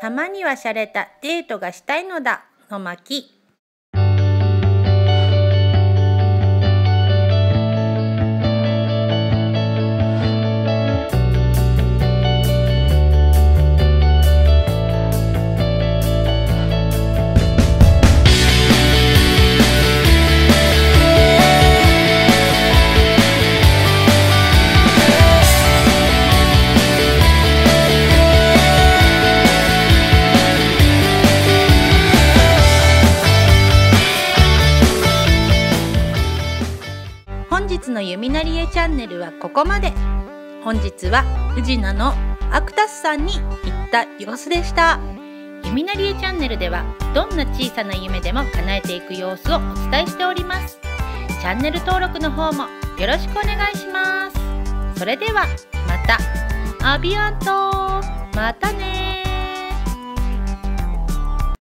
たまには洒落たデートがしたいのだ。の巻。本日のユミナリエチャンネルはここまで。本日は藤名のアクタスさんに行った様子でした。ユミナリエチャンネルではどんな小さな夢でも叶えていく様子をお伝えしております。チャンネル登録の方もよろしくお願いします。それではまた。アビアント。またね